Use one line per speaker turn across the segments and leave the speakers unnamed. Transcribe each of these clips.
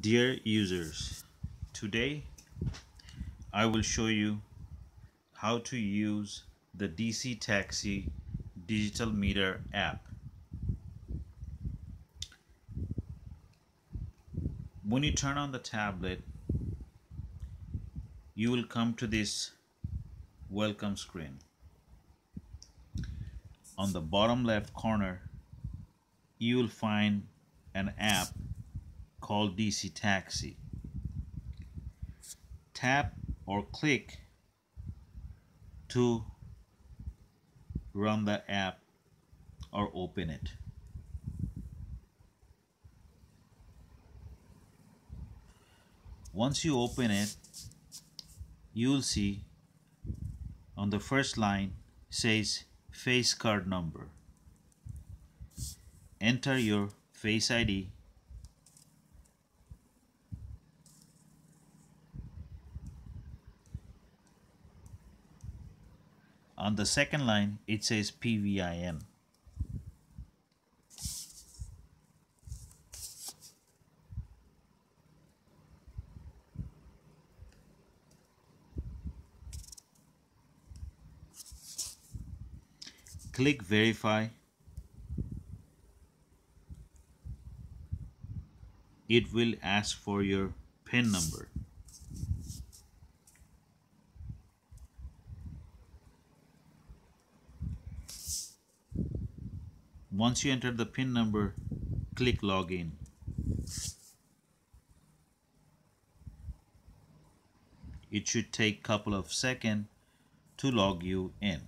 Dear users, today I will show you how to use the DC Taxi digital meter app. When you turn on the tablet, you will come to this welcome screen. On the bottom left corner, you will find an app called DC Taxi. Tap or click to run the app or open it. Once you open it, you will see on the first line says face card number. Enter your face ID On the second line, it says PVIN. Click verify. It will ask for your PIN number. Once you enter the PIN number, click login. It should take couple of seconds to log you in.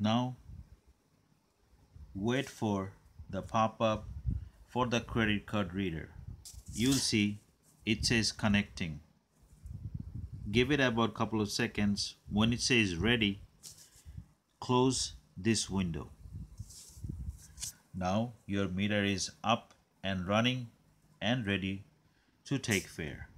Now wait for the pop-up for the credit card reader. You'll see it says connecting. Give it about a couple of seconds. When it says ready, close this window. Now your meter is up and running and ready to take fare.